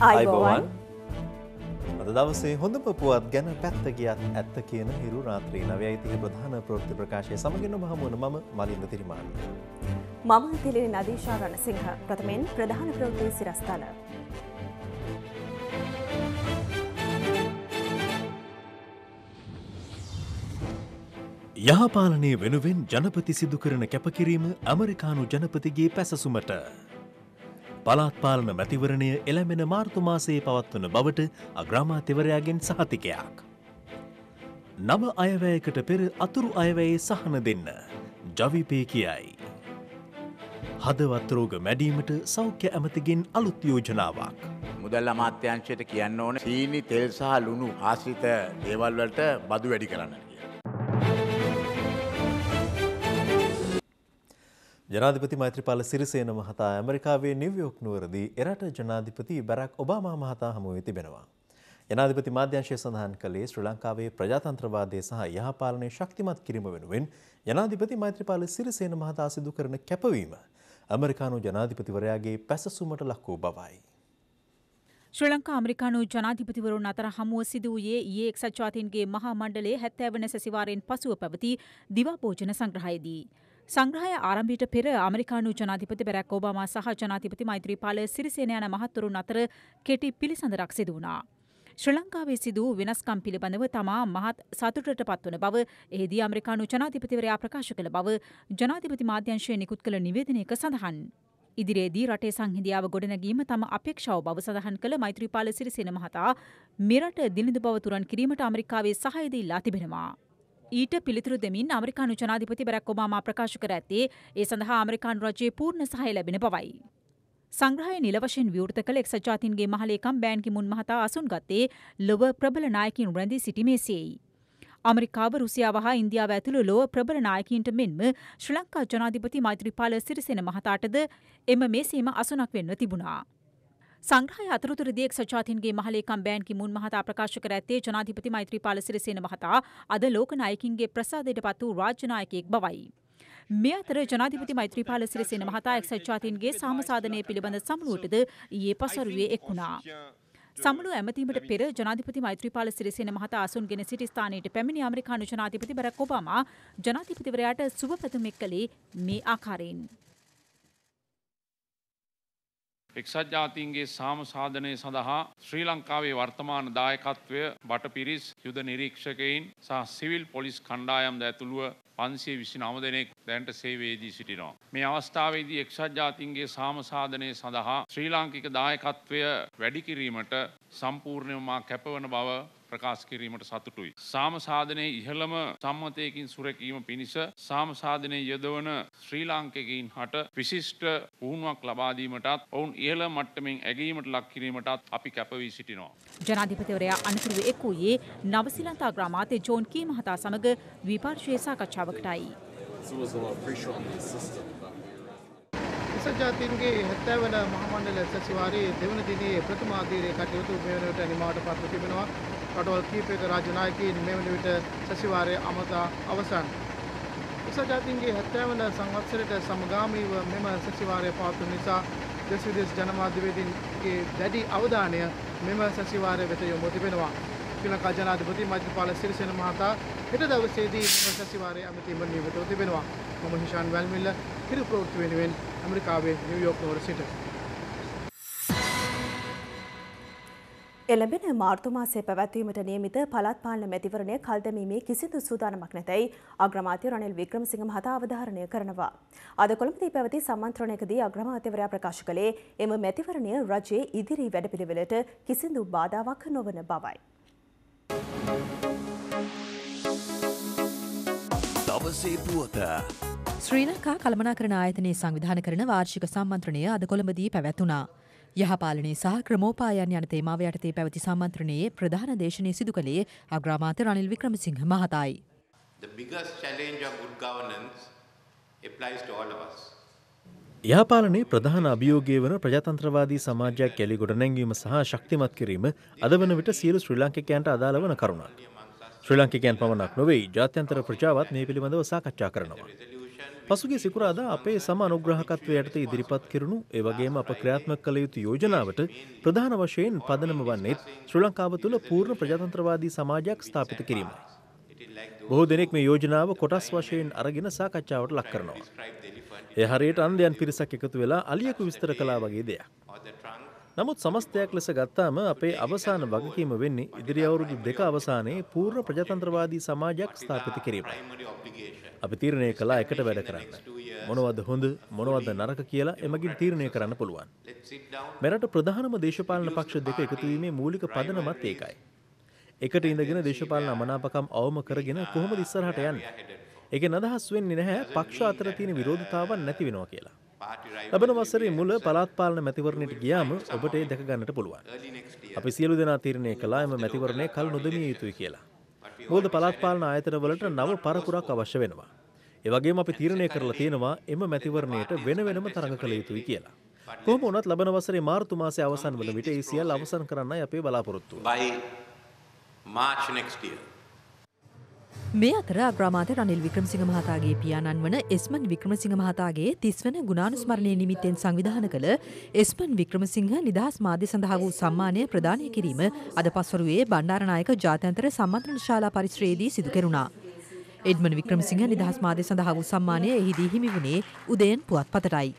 අයිබෝවන් අද දවසේ හොඳම පුවත් ගැන පැත්ත ගියත් ඇත්ත කියන හිරු රාත්‍රී නවයිතික ප්‍රධාන ප්‍රෘති ප්‍රකාශය සමගෙන මහමුණ මම මලින්ද තිරිමාන්න. මම තිලිරි නදීශා රණසිංහ ප්‍රථමෙන් ප්‍රධාන ප්‍රෘති සිරස්ථල. යහපාලනය වෙනුවෙන් ජනපති සිදු කරන කැපකිරීම ඇමරිකානු ජනපතිගේ පැසසුමට. පලාත්පාලන මැතිවරණය එළඹෙන මාර්තුමාසයේ පවත්වන බවට අග්‍රාමාත්‍යවරයාගෙන් සහතිකයක්. නව අයවැයකට පෙර අතුරු අයවැයේ සහන දෙන්න. ජවිපේ කියයි. හදවත්රෝග මැඩීමට සෞඛ්‍ය ඇමතිගෙන් අලුත් යෝජනාවක්. මුදල් අමාත්‍යංශයට කියන්න ඕන සීනි තෙල් සහ ලුණු ආශ්‍රිත දේවල්වලට බදු වැඩි කරන්න. ජනාධිපති මෛත්‍රපාල සිරිසේන මහතා ඇමරිකාවේ නිවයෝක් නුවරදී එරට ජනාධිපති බැරක් ඔබාමා මහතා හමුවේ තිබෙනවා. ජනාධිපති මාධ්‍යංශය සඳහන් කළේ ශ්‍රී ලංකාවේ ප්‍රජාතන්ත්‍රවාදය සහ යහපාලනය ශක්තිමත් කිරීම වෙනුවෙන් ජනාධිපති මෛත්‍රපාල සිරිසේන මහතා සිදු කරන කැපවීම ඇමරිකානු ජනාධිපතිවරයාගේ පැසසුමට ලක් වූ බවයි. ශ්‍රී ලංකා අමරිකානු ජනාධිපතිවරුන් අතර හමුව සිදු වූයේ ඊයේ එක්සත් ජාතීන්ගේ මහා මණ්ඩලයේ හැත්තෑවන සැසිවාරයෙන් පසුව පැවති දිවා භෝජන සංග්‍රහයේදී. සංග්‍රහය ආරම්භයට පෙර අමරිකානු ජනාධිපති බැරැක් ඔබාමා සහ ජනාධිපති මෛත්‍රීපාල සිරිසේන යන මහත්වරුන් අතර කෙටි පිළිසඳරක් සිදු වුණා. ශ්‍ර ලංකාවේ සිදු වෙනස්කම් පිළිබඳව තමා මහත් සතුටට පත්වන බව එහිදී අමරිකානු ජනාධිපතිවරයා ප්‍රකාශ කළ බව ජනාධිපති මාධ්‍යංශය නිකුත් කළ නිවේදනයක සඳහන්. ඉදිරියේදී රටේ සංහිදියාව ගොඩනැගීම තම අපේක්ෂාව බව සඳහන් කළ මෛත්‍රීපාල සිරිසේන මහතා මෙරට දිලිඳු බව තුරන් කිරීමට අමරිකාවේ සහයද ඉල්ලා තිබෙනවා. ඊට පිළිතුරු දෙමින් අමරිකානු ජනාධිපති බැරක් ඔබාමා ප්‍රකාශ කර ඇත්තේ ඒ සඳහා අමරිකානු රජයේ පූර්ණ සහය ලැබෙන බවයි. සංග්‍රහය නිල වශයෙන් විවෘත කළ එක්සත් ජාතීන්ගේ මහලේකම් බෑන් කිමුන් මහතා අසුන් ගත්තේ ලොව ප්‍රබල නායකින් රැඳී සිටි මේසෙයි. අමරිකාව රුසියාව හා ඉන්දියාව ඇතුළු ලොව ප්‍රබල නායකීන්ට මෙන්ම ශ්‍රී ලංකා ජනාධිපති මෛත්‍රීපාල සිරිසෙන මහතාටද එම මේසීම අසුනක් වෙන්ව තිබුණා. සංග්‍රහය අතරතුරදී එක් සජාතින්ගේ මහලේකම් බෑන් කිමුන් මහතා ප්‍රකාශ කර ඇත්තේ ජනාධිපති මෛත්‍රීපාල සිරිසේන මහතා අද ලෝක නායකින්ගේ ප්‍රසාදයට පත් වූ රාජ්‍ය නායකයෙක් බවයි. මේ අතර ජනාධිපති මෛත්‍රීපාල සිරිසේන මහතා එක් සජාතින්ගේ සාමසාධනය පිළිබඳ සමුළුවටද ඊයේ පසරුවේ එක් වුණා. සමුළු ඇමතීමට පෙර ජනාධිපති මෛත්‍රීපාල සිරිසේන මහතා අසුන්ගෙන සිටි ස්ථානයට පැමිණි අමරිකානු ජනාධිපති බරක් ඔබාමා ජනාධිපතිවරයාට සුබ පැතුමෙක් කළේ මේ ආකාරයෙන්. එක්සත් ජාතීන්ගේ සාම සාධනය සඳහා ශ්‍රී ලංකාවේ වර්තමාන දායකත්වය බටපිරිස් යුද නිරීක්ෂකයින් සහ සිවිල් පොලිස් කණ්ඩායම් ද ඇතුළුව පන්සිය විසි නව දෙනෙක් දැන්ට සේවේදී සිටිනවා. මේ අවස්ථාවේදී එක්සත් ජාතින්ගේ සාමසාධනය සඳහා ශ්‍රී ලාංකික දායකත්වය වැඩිකිරීමට සම්පූර්ණයමා කැපවන බව ප්‍රකාශ කිරීමට සතුටුයි. සාමසාධනය ඉහළම සම්මතයකින් සුරැකීම පිණිස සාමසාධනය යොදවන ශ්‍රී ලාංකකින් හට විශිෂ්ට පුහුණුවක් ලබාදීමටත් ඔවුන් ඉහළ මට්ටමින් ඇගීමට ලක්කිරීමටත් අපි කැපවී සිටිනවා. ජනාධිපතිවරයා අනතුරුව එක් වූයේ නවසිලන්තා ග්‍රාමාතය ජෝන් කී මහතා සමඟ විපර්ශය සාකච්ඡාවකටයි. සජාතින්ගේ හැත්තෑවන මහමණ්ඩල සැසිවාරයේ දෙවන දිනේ ප්‍රථමාදීරයේ කටයුතු මෙවනට නිමාවට පත්ව තිබෙනවා. රටවල් කීපයක රාජනායකයින් මෙවන විට සැසිවාරය අමතා අවසන්. එක්සජාතින්ගේ හැත්තෑවන සංවත්සරයට සමගාමීව මෙම සැසිවාරය පවත්තු නිසා දෙස් විදෙස් ජනමාධ්‍යවේදීන්ගේ දැඩි අවධානය මෙම සැසිවාරය වෙත යොමු තිබෙනවා. ශ්‍රී ලංකා ජනාධිපති මෛත්‍රීපාල සිරිසේන මහතා හෙට දවසේදී මෙම සැසිවාරය ඇමතීම නියමිතව තිබෙනවා. මම හිෂාන් වැල්මිල්ල හිරු ප්‍රවෘත්ති වෙනුවෙන් ඇමරිකාවේ නිව්යෝක් නුවර සිට එළඹෙන මාර්තු මාසයේ පැවැත්වීමට නියමිත පළාත් පාලන මැතිවරණය කල් දැමීමේ කිසිදු සූදානමක් නැතැයි අග්‍රාමාත්‍ය රනිල් වික්‍රමසිංහ මහතා අවධාරණය කරනවා. අද කොළඹදී පැවති සම්මන්ත්‍රණයකදී අග්‍රාමාත්‍යවරයා ප්‍රකාශ කළේ එම මැතිවරණය රජයේ ඉදිරි වැඩපිළිවෙලට කිසිදු බාධාවක් නොවන බවයි. දවසේ පුවත. ශ්‍රී ලංකා කළමනාකරණ ආයතනයේ සංවිධාන කරන වාර්ෂික සම්මන්ත්‍රණය අද කොළඹදී පැවැත්වුණා. යහපාලනයේ සහ ක්‍රමෝපායන් යන තේමාව යටතේ පැවති සම්මන්ත්‍රණයේ ප්‍රධාන දේශනය සිදු කළේ අග්‍රාමාත්‍ය රනිල් වික්‍රමසිංහ මහතායි. යාපාලනේ ප්‍රධාන අභියෝගය වන ප්‍රජාතන්ත්‍රවාදී සමාජයක් කැලි ගොඩනැංවීම සහ ශක්තිමත් කිරීම අද වන විට සියලු ශ්‍රී ලාංකිකයන්ට අදාළ වන කරුණක්. ශ්‍රී ලාංකිකයන් පමණක් නොවෙයි ජාත්‍යන්තර ප්‍රජාවත් මේ පිළිබඳව සාකච්ඡා කරනවා. පසුගේ සිකුරාදා අපේ සම අනුග්‍රහකත්වය යටතේ ඉදිරිපත් කෙරුණු ඒ වගේම අප ක්‍රියාත්මක කළ යුතු යෝජනාවට ප්‍රධාන වශයෙන් පදනම වන්නේත් ශ්‍රී ලංකාව තුළ පූර්ණ ප්‍රජාතන්ත්‍රවාදී සමාජයක් ස්ථාපිත කිරීමයි. බොහෝ දෙනෙක් මේ යෝජනාව කොටස් වශයෙන් අරගෙන සාකච්ඡාවට ලක් කරනවා. ඒ හරියට අන්දයන් පිරිසක් එකතු වෙලා අලියකු විස්තර කලා වගේ දෙයක්. නමුත් සමස්තයක් ලෙස ගත්තාම අපේ අවසාන වගකීම වෙන්නේ ඉදිරි අවුරුදු දෙක අවසානයේ පූර්ණ ප්‍රජාතන්ත්‍රවාදී සමාජයක් ස්ථාපිත කිරීමයි. අපි තීරණය කලා එකට වැඩ කරන්න. මොනවද හොඳ මොනවද නරක කියලා එමගින් තීරණය කරන්න පුළුවන්. මෙරට ප්‍රධානම දේශපාලන පක්ෂ දෙක එකතුවීමේ මූලික පදනමත් ඒකයි. එකට ඉඳගෙන දේශපාලන අමනාපකම් අවම කරගෙන කොහොම ඉස්සරහට යන්න. එක අදහස් වෙන්නේ නැහැ පක්ෂ අතර තියෙන විරෝධතාවන් නැති වෙනවා කියලා. ලබන වසරේ මුල පළාත් පාලන මැතිවරණයට ගියාම ඔබට ඒ දැක ගන්නට පුළුවන්. අපි සියලු දෙනා තීරණය කළා එම මැතිවරණය කල් නොදමිය යුතුයි කියලා. මොකද පළාත් පාලන ආයතන වලට නව පරපුරක් අවශ්‍ය වෙනවා. ඒ වගේම අපි තීරණය කරලා තියෙනවා එම මැතිවරණයට වෙන වෙනම තරඟ කළ යුතුයි කියලා. කොහොම වුණත් ලබන වසරේ මාර්තු මාසයේ අවසන් වන විට ඒ සියල්ල අවසන් කරන්නයි අපේ බලාපොරොත්තුව. by March next year. මේ අතර අග්‍රාමාත්‍ය රනිල් වික්‍රමසිංහ මහතාගේ පියාණන් වන එස්මන් වික්‍රමසිංහ මහතාගේ තිස්වන ගුණානුස්මරණය නිමිත්තෙන් සංවිධාන කළ එස්මන් වික්‍රමසිංහ නිදහස් මාධ්‍ය සඳහා වූ සම්මානය ප්‍රදානය කිරීම අද පස්වරුවේ බණ්ඩාරනායක ජාත්‍යන්තර සම්මන්ත්‍රණ ශාලා පරිශ්‍රයේදී සිදු කෙරුණා. එඩ්මන් වික්‍රමසිංහ නිදහස් මාධ්‍ය සඳහා වූ සම්මානය එහිදී හිමි වුණේ උදයන් පුවත් පතටයි.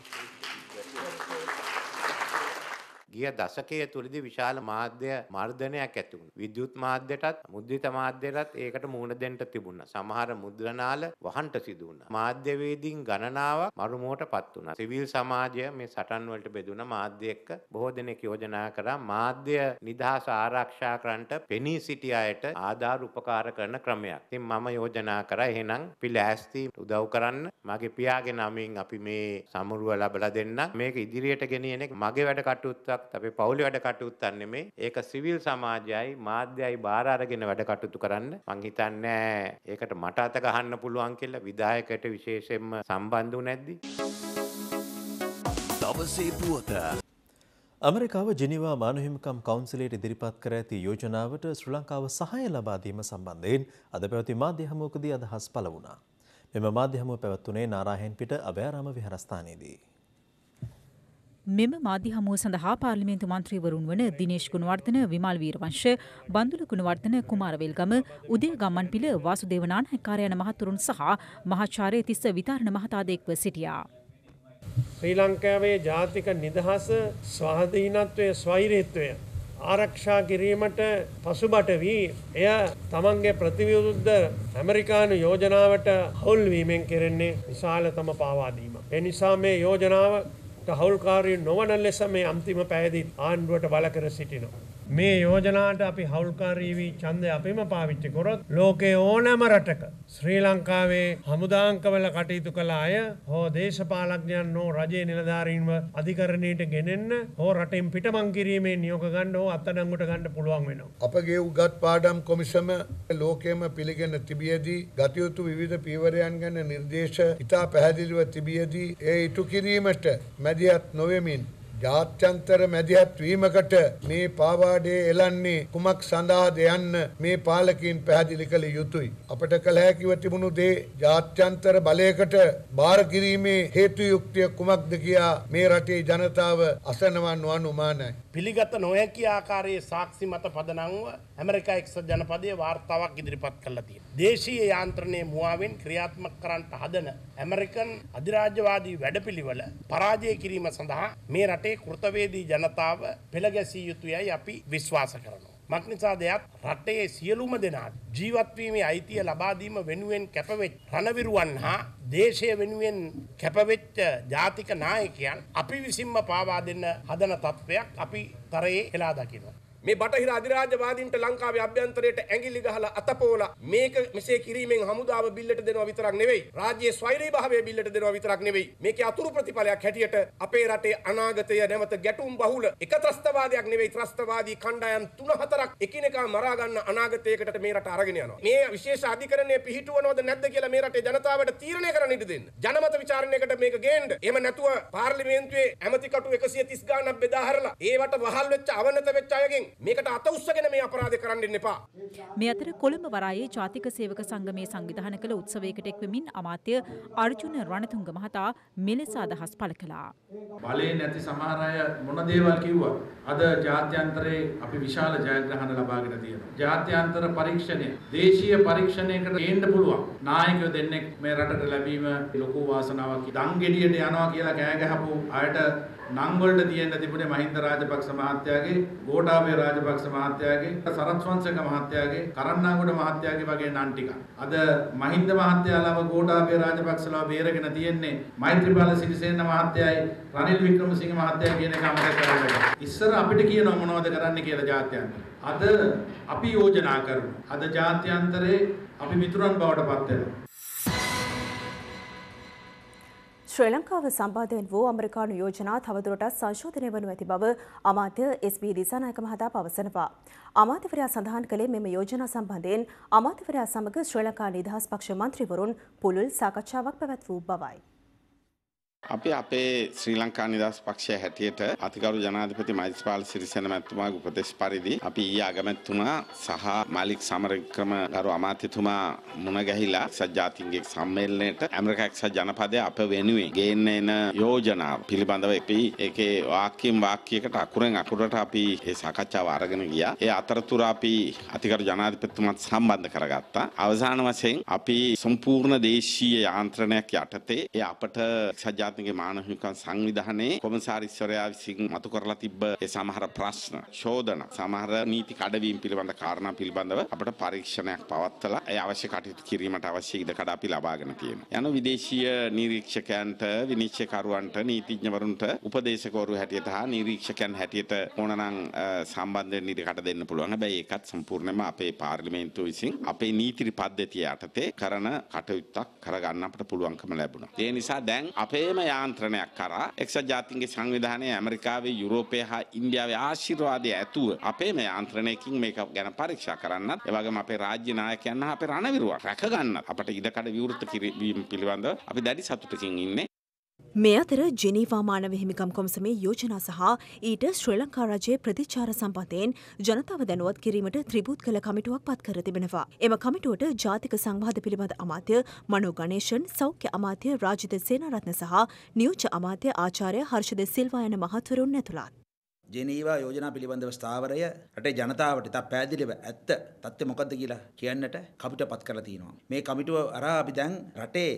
ගිය දශකය තුළදි විශාල මාධ්‍ය මර්ධනයක් ඇති වුණා. විද්‍යුත් මාධ්‍යයටත් මුද්‍රිත මාධ්‍යයටත් ඒකට මුහුණ දෙන්න තිබුණා. සමහර මුද්‍රණාල වහන්ට සිදු වුණා. මාධ්‍යවේදීන් ගණනාවක් මරුමුවටපත් වුණා. සිවිල් සමාජය මේ සටන් වලට බෙදුණ මාධ්‍ය එක්ක බොහෝ දෙනෙක් යෝජනා කරා මාධ්‍ය නිදහස ආරක්ෂා කරන්නට පෙනී සිටි අයට ආධාර උපකාර කරන ක්‍රමයක්. ඉතින් මම යෝජනා කරා එහෙනම් අපි ලෑස්ති උදව් කරන්න. මගේ පියාගේ නමින් අපි මේ සමුරුව ලබලා දෙන්න. මේක ඉදිරියට ගෙනියන එක මගේ වැඩ කටයුත්තක් අපේ පවුලේ වැඩ කටයුත්තක් නෙමෙයි. ඒක සිවිල් සමාජයයි මාධ්‍යයයි බාර අරගෙන වැඩ කටයුතු කරන්න. මං හිතන්නේ ඒකට මට අත ගහන්න පුළුවන් කියලා විධායකයට විශේෂයෙන්ම සම්බන්ධ වුනේ නැද්දි? දවසේ පුවත ඇමරිකාව ජිනිවා මානහිමිකම් කවුන්සිලයට ඉදිරිපත් කර ඇති යෝජනාවට ශ්‍රී ලංකාව සහය ලබා දීම සම්බන්ධයෙන් අද පැවති මාධ්‍ය හමුවකදී අදහස් පළ වුණා. මෙම මාධ්‍ය හමුව පැවැත්වුණේ නාරාහෙන් පිට අභයාරාම විහාරස්ථානයේදී. මෙම මාධ්‍ය හමුව සඳහා පාර්ලිමේන්තු මන්ත්‍රීවරුන් වන දිනේශ් ගුණවර්ධන විමල් වීරවංශ බන්දුල ගුණවර්ධන කුමාරවෙල්ගම උදය ගම්මන්පිල වාසුදේව නානායක්කාර යන මහතුරුන් සහ මහාචාර්ය තිස්ස විතාරණ මහතා එක්ව සිටියා. ශ්‍රී ලංකාවේ ජාතික නිදහස ස්වාධීනත්වය ස්වෛරීත්වය ආරක්ෂා කිරීමට පසුබට වී එය තමන්ගේ ප්‍රතිවිරුද්ධ ඇමරිකානු යෝජනාවට හවුල්වීමෙන් කෙරෙන්නේ විශාලතම පාවාදීම. එනිසා මේ යෝජනාව හවුල්කාරී නොවන ලෙස මේ අන්තිම පැහැදිත් ආණ්ඩුවට බල කර සිටිනවා. මේ යෝජනාට අපි හවුල්කාරී වී ඡන්දය අපිම පාවිච්චි කරොත් ලෝකයේ ඕනෑම රටක ශ්‍රී ලංකාවේ හමුදාංකවල කටයුතු කළ අය හෝ දේශපාලඥයන් හෝ රජයේ නිලධාරීන්ව අධිකරණයට ගෙනෙන්න හෝ රටෙන් පිටමං කිරීමේ නියෝග ගන්න හෝ අත්අඩංගුවට ගන්න පුළුවන් වෙනවා. අපගේ උගත් පාඩම් කොමිසම ලෝකයේම පිළිගෙන තිබියදී ගතයුතු විවිධ පීවරයන් ගැන නිර්දේශ ඉතා පැහැදිලිව තිබියදී ඒ ඉටු කිරීමට මැදිහත් නොවෙමින් ජාත්‍යන්තර මැදිහත් වීමකට මේ පාවාඩේ එලන්නේ කුමක් සඳහාද යන්න මේ පාලකින් පැහැදිලි කළ යුතුයි. අපට කළ හැකිව තිබුණු දේ ජාත්‍යන්තර බලයකට බාර කිරීමේ හේතු යුක්තිය කුමක්ද කියා මේ රටේ ජනතාව අසනවන් වනුමානයි. පිළිගත නොහැකි ආකාරයේ සාක්ෂි මත පදනංව ඇමරිකා එක්සත් ජනපදයේ වාර්තාවක් ඉදිරිපත් කළා තියෙනවා. දේශීය යාන්ත්‍රණයේ මුවාවෙන් ක්‍රියාත්මක කරන්නට හදන ඇමරිකන් අධිරාජ්‍යවාදී වැඩපිළිවෙල පරාජය කිරීම සඳහා මේ රටේ කෘතවේදී ජනතාව පෙළගැසිය යුතුයයි අපි විශ්වාස කරනවා. මක්නිසා දෙයක් රටේ සියලුම දෙනාට ජීවත්වීමේ අයිතිය ලබාදීම වෙනුවෙන් කැපවෙච් රණවිරුවන් හා දේශය වෙනුවෙන් කැපවෙච්ච ජාතික නායකයන් අපි විසින්ම පාවා දෙන්න හදන තත්ත්වයක් අපි තරයේ එලා දකිනවා. මේ බටහිර අධිරාජ්‍යවාදීන්ට ලංකාවේ අභ්‍යන්තරයට ඇඟිලි ගහලා අතපෝලා මේක මෙසේ කිරීමෙන් හමුදාව බිල්ලට දෙනවා විතරක් නෙවෙයි. රාජ්‍යයේ ස්වෛරී භාවය බිල්ලට දෙනවා විතරක් නෙවෙයි. මේකේ අතුරු ප්‍රතිඵලයක් හැටියට අපේ රටේ අනාගතය නැවත ගැටුම් බහුල එක ත්‍රස්තවාදයක් නෙවෙයි. ත්‍රස්තවාදී කණ්ඩායම් තුන හතරක් එකිනෙකා මරා ගන්න අනාගතයකට මේ රට අරගෙන යනවා. මේ විශේෂ අධිකරණය පිහිටුවනවද නැද්ද කියලා මේ රටේ ජනතාවට තීරණය කරන්න ඉඩ දෙන්න. ජනමත විචාරණයකට මේක ගේන්න. එහෙම නැතුව පාර්ලිමේන්තුවේ ඇමති කටු 130 ගාණක් බෙදා හරලා ඒවට වහල් වෙච්ච අවනත වෙච්ච අයගෙන් මේකට අත උස්සගෙන මේ අපරාධ කරන්න දෙන්න එපා. මේ අතර කොළඹ වරායේ ජාතික සේවක සංගමය සංවිධාන කළ උත්සවයකට එක්වමින් අමාත්‍ය අර්ජුන රණතුංග මහතා මෙලෙස අදහස් පළ කළා. බලේ නැති සමහර අය මොන දේවල් කිව්වා. අද ජාත්‍යන්තරයේ අපි විශාල ජයග්‍රහණ ලබාගෙන තියෙනවා. ජාත්‍යන්තර පරීක්ෂණය දේශීය පරීක්ෂණයකට ගේන්න පුළුවන්. නායකයෝ දෙන්නෙක් මේ රටට ලැබීම ලොකු වාසනාවක්. දංගෙඩියට යනවා කියලා කෑ ගහපු අයට නම් වලට තියෙන්න තිබුණේ මහින්ද රාජපක්ෂ මහත්තයාගේ, ගෝඨාභය රාජපක්ෂ මහත්තයාගේ, සරත් වංශක මහත්තයාගේ, කරන්නාගොඩ මහත්තයාගේ වගේ නම් ටික. අද මහින්ද මහත්තයාලව ගෝඨාභය රාජපක්ෂලා බේරගෙන තියෙන්නේ මෛත්‍රීපාල සිරිසේන මහත්තයයි රනිල් වික්‍රමසිංහ මහත්තයා කියන එක අමතක කරගන්න. ඉස්සර අපිට කියනවා මොනවද කරන්න කියලා ජාත්‍යන්තර. අද අපි යෝජනා කරමු. අද ජාත්‍යන්තරේ අපි මිතුරන් බවට පත් වෙනවා. ශ්‍රී ලංකාව සම්බන්ධයෙන් වූ අමරිකානු යෝජනා තවදුරටත් සංශෝධනය වනු ඇති බව අමාත්‍ය එස්.බී. දිසානායක මහතා පවසනවා. අමාත්‍යවරයා සඳහන් කළේ මෙම යෝජනා සම්බන්ධයෙන් අමාත්‍යවරයා සමග ශ්‍රී ලංකා නිදහස් පක්ෂ මන්ත්‍රීවරුන් පුළුල් සාකච්ඡාවක් පැවැත් වූ බවයි. අපි අපේ ශ්‍රී ලංකා නිදහස් පක්ෂය හැටියට අතිකරු ජනාධිපති මෛත්‍රීපාල සිරිසේන මැතිතුමාගේ උපදෙස් පරිදි අපි ඊයේ අගමැතිතුමා සහ මාලික් සමරවික්‍රම ගරු අමාත්‍යතුමා මුණ ගැහිලා එක්සත් ජාතීන්ගේ සම්මේලනයට ඇමරිකා එක්සත් ජනපදය අප වෙනුවෙන් ගේන්න එන යෝජනා පිළිබඳව අපි ඒකේ වාක්‍යයෙන් වාක්‍යයකට අකුරෙන් අකුරට අපි ඒ සාකච්ඡාව අරගෙන ගියා. ඒ අතරතුර අපි අතිකරු ජනාධිපතිතුමාත් සම්බන්ධ කරගත්තා. අවසාන වශයෙන් අපි සම්පූර්ණ දේශීය යාන්ත්‍රණයක් යටතේ ඒ අපට එක්සත් ජාතික මානව හිමිකම් සංවිධානයේ කොමසාරිස්වරයා විසින් මතු කරලා තිබ්බ ඒ සමහර ප්‍රශ්න, චෝදන, සමහර නීති කඩවීම් පිළිබඳ කාරණා පිළිබඳව අපට පරීක්ෂණයක් පවත්වලා ඒ අවශ්‍ය කටයුතු කිරීමට අවශ්‍ය ඉඩකඩ අපි ලබාගෙන තියෙනවා. යන විදේශීය නිරීක්ෂකයන්ට, විනිශ්චයකරුවන්ට, නීතිඥවරුන්ට උපදේශකවරු හැටියට හා නිරීක්ෂකයන් හැටියට ඕනනම් සම්බන්ධ වෙන්න ඉඩකඩ දෙන්න පුළුවන්. හැබැයි ඒකත් සම්පූර්ණයෙන්ම අපේ පාර්ලිමේන්තුව විසින් අපේ නීති පද්ධතිය යටතේ කරන කටයුත්තක් කරගන්න අපට පුළුවන්කම ලැබුණා. ඒ නිසා දැන් අපේම යාන්ත්‍රණයක් කරා එක්සත් ජාතීන්ගේ සංවිධානය ඇමරිකාවේ යුරෝපය හා ඉන්දියාවේ ආශිර්වාදය ඇතුව අපේම යාන්ත්‍රණයකින් මේක ගැන පරීක්ෂා කරන්නත් ඒ වගේම අපේ රාජ්‍ය නායකයන් හා අපේ රණවිරුවන් රැකගන්නත් අපට ඉඩකඩ විවෘත කිරීම පිළිබඳව අපි දැඩි සතුටකින් ඉන්නේ. මේ අතර ජෙනීවා මානව හිමිකම් කොමසමේ යෝජනා සහ ඊට ශ්‍රී ලංකා රජයේ ප්‍රතිචාර සම්බන්ධයෙන් ජනතාව දැනුවත් කිරීමට ත්‍රිබූත් කළ කමිටුවක් පත් කර තිබෙනවා. එම කමිටුවට ජාතික සංවාද පිළිබඳ අමාත්‍ය මනෝ ගණේෂන් සෞඛ්‍ය අමාත්‍ය රාජිත සේනාරත්න සහ නියෝජ්‍ය අමාත්‍ය ආචාර්ය හර්ෂද සිල්වා යන මහත්වරුන් ඇතුළත්. ජෙනීවා යෝජනා පිළිබඳව ස්ථාවරය රටේ ජනතාවට ඉතා පැහැදිලිව ඇත්ත තත්ත්වය මොකද්ද කියලා කියන්නට කමිටුව පත් කරලා තියෙනවා. මේ කමිටුව අරා අපි දැන් රටේ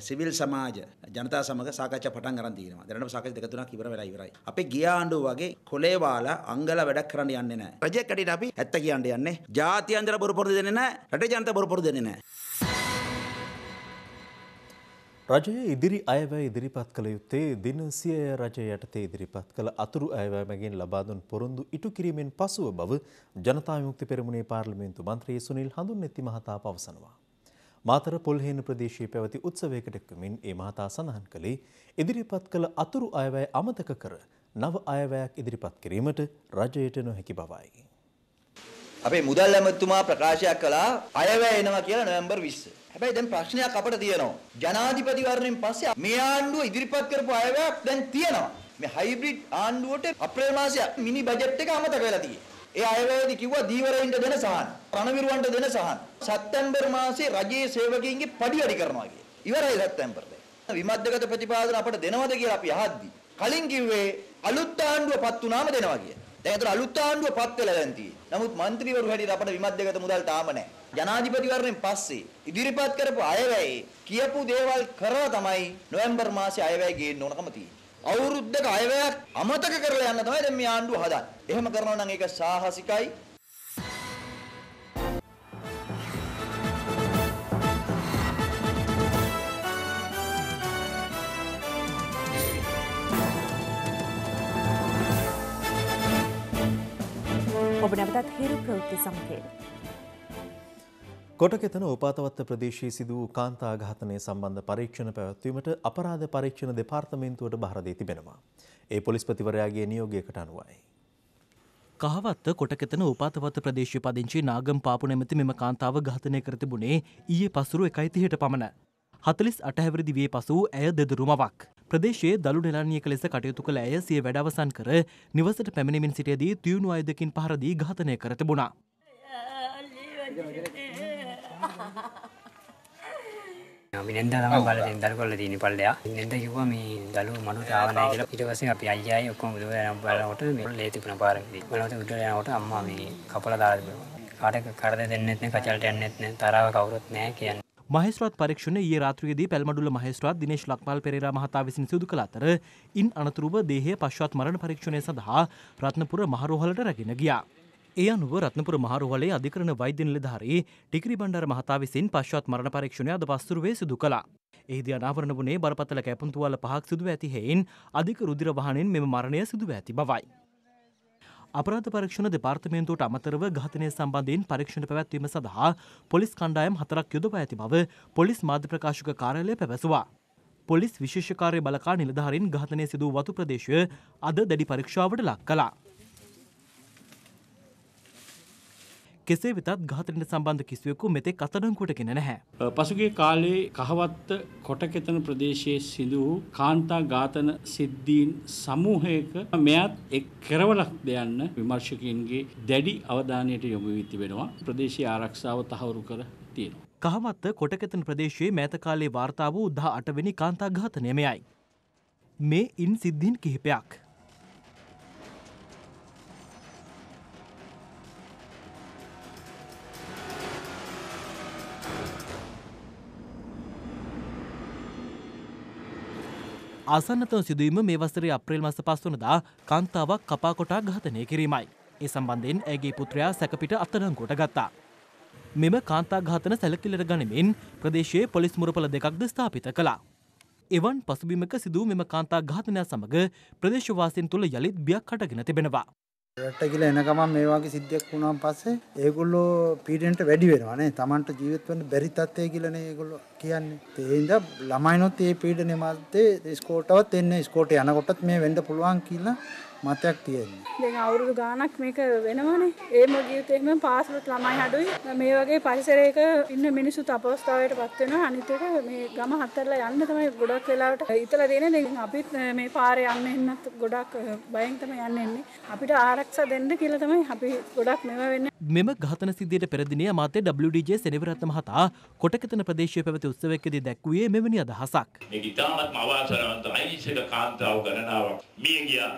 සිවිල් සමාජ ජනතා සමග සාකච්ඡා පටන් ගන්න තියෙනවා. දැනට සාකච්ඡා දෙක තුනක් ඉවර වෙලා ඉවරයි. අපේ ගිය ආණ්ඩුව වගේ කොලේ වාලා අංගල වැඩක් කරන්න යන්නේ නැහැ. රජයක් කඩේට අපි ඇත්ත කියන්න යන්නේ. ජාත්‍යන්තර බොරු පොරු දෙන්නේ නැහැ. රටේ ජනතා බොරු පොරු දෙන්නේ නැහැ. රජය ඉදිරි අයවැය ඉදිරිපත් කළ යුත්තේ දින සියය රජය යටතේ ඉදිරිපත් කළ අතුරු අයවැය මැගින් ලබා දුන් පොරොන්දු ඉටු කිරීමෙන් පසුව බව ජනතා විමුක්ති පෙරමුණේ පාර්ලිමේන්තු මන්ත්‍රී සුනිල් හඳුන්නෙත්ති මහතා පවසනවා. මාතර පොල්හේන ප්‍රදේශයේ පැවති උත්සවයකට එක්වමින් ඒ මහතා සඳහන් කළේ ඉදිරිපත් කළ අතුරු අයවැය අමතක කර නව අයවැයක් ඉදිරිපත් කිරීමට රජයට නොහැකි බවයි. අපේ මුදල් ඇමතුමා ප්‍රකාශයක් කළා අයවැය එනවා කියලා නොවැම්බර් 20. හැබැයි දැන් ප්‍රශ්නයක් අපිට තියෙනවා. ජනාධිපතිවරණයෙන් පස්සේ මේ ආණ්ඩුව ඉදිරිපත් කරපු අයවැයක් දැන් තියෙනවා. මේ හයිබ්‍රිඩ් ආණ්ඩුවට අප්‍රේල් මාසයේ මිනි බජට් එක අමතක වෙලා තියෙන්නේ. ඒ අයවැයේදී කිව්වා දීවරයින්ට දෙන සහන, රණවිරුවන්ට දෙන සහන. සැප්තැම්බර් මාසේ රජයේ සේවකයින්ගේ පඩියඩි කරනවා කිය. ඉවරයි සැප්තැම්බර් දෙක. විමධ්‍යගත ප්‍රතිපාදන අපට දෙනවද කියලා අපි අහද්දී කලින් කිව්වේ අලුත් ආණ්ඩුවපත් වුණාම දෙනවා කිය. දැන් ඒතර අලුත් ආණ්ඩුවපත් වෙලා දැන් තියෙන්නේ. නමුත් മന്ത്രിවරු හැටියට අපට විමධ්‍යගත මුදල් තාම නැහැ. ජනාධිපතිවරණයෙන් පස්සේ ඉදිරිපත් කරපු අයවැයේ කියපු දේවල් කරව තමයි නොවැම්බර් මාසේ අයවැය ගේන්න ඕනකම තියෙන්නේ. අවුරුද්දක අයවැයක් අමතක කරලා යන්න තමයි දැන් මේ ආණ්ඩුව හදන්නේ. එහෙම කරනවා නම් ඒක සාහසිකයි. ඔබ නැවතත් හිරු ප්‍රවෘත්ති සමගේන. කොටකෙතන උපාතවත්ත ප්‍රදේශයේ සිදු වූ කාන්තා ඝාතනය සම්බන්ධ පරීක්ෂණ පැවැත්වීමට අපරාධ පරීක්ෂණ දෙපාර්තමේන්තුවට බහර දී තිබෙනවා. ඒ පොලිස්පතිවරයාගේ නියෝගයකට අනුවයි. කහවත්ත කොටකෙතන උපාතවත්ත ප්‍රදේශය පදිංචි නාගම් පාපු නැමැති මෙම කාන්තාව ඝාතනය කර තිබුණේ ඊයේ පසුරු එකයි තිහට පමණ. හතලිස් අටහැවරදි විය පසු ඇය දෙදරුමවක්. ප්‍රදේශයේ දළු නෙලානියක ලෙස කටයුතු කළ ඇය සිය වැඩවසන් කර නිවසට පැමිණිමින් සිටියදී තියුණු අයදකින් පහරදී ඝාතනය කර තිබුණා. අපි නෙන්ද තම බලටින් දල් කොල්ල තියෙන පල්ලයා. නෙන්ද කිව්වා මේ දළුව මඩුවට ආව නැහැ කියලා. ඊට පස්සේ අපි අයියායි ඔක්කොම බුදුරජාණන් බලනකොට මේ ලේ තිබුණ පාරකදී. බලනකොට උඩට යනකොට අම්මා මේ කපලා දාලා තිබුණා. කාටක කරද දෙන්නෙත් නැහැ කචලට යන්නෙත් නැහැ තරව කවුරුත් නැහැ කියන්නේ. මහේස්ත්‍රාත් පරීක්ෂණ ඊයේ රාත්‍රියේදී පැල්මඩුල්ල මහේස්ත්‍රාත් දිනේෂ් ලක්මාල් පෙරේරා මහතා විසින් සිදු කළ අතර ඉන් අනතුරුව දේහය පශ්චාත් මරණ පරීක්ෂණය සඳහා රත්නපුර මහරෝහලට රැගෙන ගියා. ඒ අනුව රත්නපුර මහරෝහලේ අධිකරණ වෛද්‍ය නිලධාරී ටිකිරි බණ්ඩාර මහතා විසින් පශ්චාත් මරණ පරීක්ෂණය අද පස්තුරුවේ සිදු කළා. එහිදී අනාවරණ වුණේ බරපතල කැපුම් තුවාල පහක් සිදුව ඇති හේයින් අධික රුධිර වහනෙන් මෙම මරණය සිදුව ඇති බවයි. අපරාධ පරීක්ෂණ දෙපාර්තමේන්තුවට අමතරව ඝාතනය සම්බන්ධයෙන් පරීක්ෂණ පැවැත්වීම සඳහා පොලිස් කණ්ඩායම් හතරක් යොදවා ඇති බව පොලිස් මාධ්‍ය ප්‍රකාශක කාර්යාලය පැවැසුවා. පොලිස් විශේෂකාර්ය බලකා නිලධාරීන් ඝාතනය සිදු වතු ප්‍රදේශය අද දැඩි පරීක්ෂාවට ලක් කළා. කෙසේ වෙතත් ඝාතනයට සම්බන්ධ කිසිවෙකු මෙතෙක් අත්අඩංගුවටගෙන නැහැ. පසුගිය කාලේ කහවත්ත කොටකෙතන ප්‍රදේශයේ සිදු වූ කාන්තා ඝාතන සිද්ධීන් සමූහයක මෙයත් එක් කෙරවලක් දෙයන්න විමර්ශකයින්ගේ දැඩි අවධානයට යොමු වී තිබෙනවා. ප්‍රදේශීය ආරක්ෂාව තහවුරු කර තියෙනවා. කහවත්ත කොටකෙතන ප්‍රදේශයේ මෑත කාලේ වාර්තා වූ 18 වෙනි කාන්තා ඝාතනය මෙයයි. මේ ඉන් සිද්ධීන් කිහිපයක්. ආසන්නතම සිදුවීම මේ වසරේ අප්‍රේල් මාස පස්වනදා කාන්තාවක් කපාකොටා ඝාතනය කිරීමයි. ඒ සම්බන්ධයෙන් ඇගේ පුත්‍රයා සැකපිට අත්අඩංගුවට ගත්තා. මෙම කාන්තා ඝාතන සැලකිල්ලට ගනිමින් ප්‍රදේශයේ පොලිස් මුරපල දෙකක්ද ස්ථාපිත කළා. එවන් පසුබිමක සිදූ මෙම කාන්තා ඝාතනය සමග ප්‍රදේශවාසීන් තුළ යළිත් බියක් හටගෙන තිබෙනවා. රට කියලා එන ගමන් මේ වගේ සිද්ධියක් වුණාන් පස්සේ ඒගොල්ලෝ පීඩනයට වැඩි වෙනවා නේ. Tamanට ජීවත් වෙන්න බැරි තත්ත්වය කියලානේ ඒගොල්ලෝ කියන්නේ. ඒ හින්දා ළමයිනොත් මේ පීඩනය මැද්දේ ඉස්කෝලේටවත් එන්නේ ඉස්කෝලේට යනකොටත් මේ වෙන්න පුළුවන් කියලා මතයක් තියෙනවා. දැන් අවුරුදු ගාණක් මේක වෙනවනේ. ඒ මොගියුත් එහෙම පාසලට ළමයි අඩුයි. මේ වගේ පරිසරයක ඉන්න මිනිස්සුත් අපවස්ථාවයට පත් වෙනවා. අනිත් එක මේ ගම හතරලා යන්න තමයි ගොඩක් වෙලාවට ඉතලා දෙන්නේ. දැන් අපිත් මේ පාරේ යන්න එන්නත් ගොඩක් බයෙන් තමයි යන්න එන්නේ. අපිට ආරක්ෂා දෙන්න කියලා තමයි අපි ගොඩක් මේවා වෙන්නේ. මෙම ඝාතන සිද්ධියට පෙර දිනේ අමාත්‍ය WDJ සෙනවිරත්න මහතා කොටකතන ප්‍රදේශයේ පැවති උත්සවයකදී දැක්වුවේ මෙවැනි අදහසක්. මේක ඉතාමත්ම අවාසනාවන්ත අහිංසක කාන්තාව ගණනාවක් මිය ගියා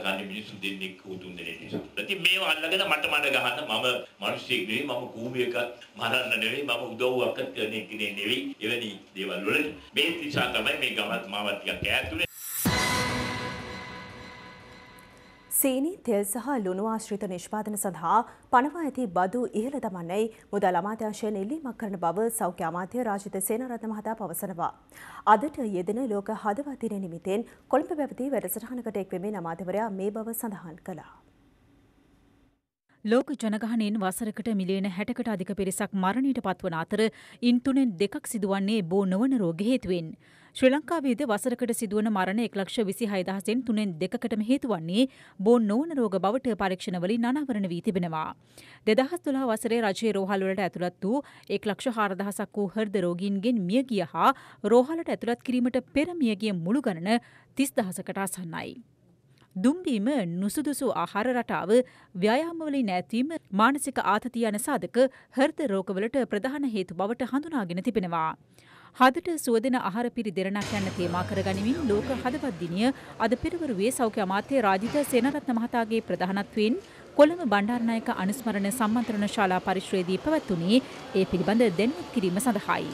කාලකන්ණි මිනිස්සු දෙන්නෙක් උතුම් දෙනෙක් නිසා. ඉතින් මේව අල්ලගෙන මට මඩ ගහන්න මම මිනිස්සෙක් නෙවෙයි මම කූඹියක මරන්න නෙවෙයි මම උදව්වක් කරන කෙනෙක් නෙවෙයි එවැනි දේවල් වලට මේ නිසා තමයි මේ ගමත් මාවත් ටිකක් ඈත් සීනි තෙල් සහ ලුණු ආශ්‍රිත නිෂ්පාදන සඳහා පනවා ඇති බදු ඉහළ දමන්නයි මුදල් අමාත්‍යංශයෙන් ඉල්ලීමක් කරන බව සෞඛ්‍ය අමාත්‍ය රාජිත සේනාරත්න මහතා පවසනවා. අදට යෙදෙන ලෝක හදවත් දින නිමිත්තෙන් කොළඹ පැවති වැඩසටහනකට එක්වෙමින් අමාත්‍යවරයා මේ බව සඳහන් කළා. ලෝක ජනගහනයෙන් වසරකට මිලියන හැටකට අධික පිරිසක් මරණයට පත්වන අතර ඉන් තුනෙන් දෙකක් සිදුවන්නේ බෝ නොවන රෝග හේතුවෙන්. ශ්‍රී ලංකාවේද වසරකට සිදුවන මරණ එක්ලක්ෂ විසි හයිදහසෙන් තුනෙන් දෙකටම හේතුවන්නේ බෝ නොවන රෝග බවට පරීක්ෂණවලින් අනාවරණ වී තිබෙනවා. දෙදහස් තුලා වසරේ රජයේ රෝහල්වලට ඇතුළත් වූ එක් ලක්ෂ හාරදහසක් වූ හර්ද රෝගීන්ගෙන් මියගිය හා රෝහලට ඇතුළත් කිරීමට පෙර මියගිය මුළු ගණන තිස් දහසකට අසන්නයි. දුම්බීම නුසුදුසු ආහාර රටාව ව්‍යයාමවලින් නැතිවීම මානසික ආතතිය යන සාධක හර්ද රෝගවලට ප්‍රධාන හේතු බවට හඳුනාගෙන තිබෙනවා. හදට සුවදෙන අහර පිරි දෙරණක් යන්න තේමා කරගනිමින් ලෝක හදවත් දිනිය අද පෙරවරුවේ සෞඛ්‍ය අමාත්‍ය රාජිත සේනරත්න මහතාගේ ප්‍රධානත්වයෙන් කොළඹ බණ්ඩාරනායක අනුස්මරණ සම්මන්ත්‍රණ ශාලා පරිශ්‍රයේදී පැවැත්වුණේ ඒ පිළිබඳ දැනුවත් කිරීම සඳහායි.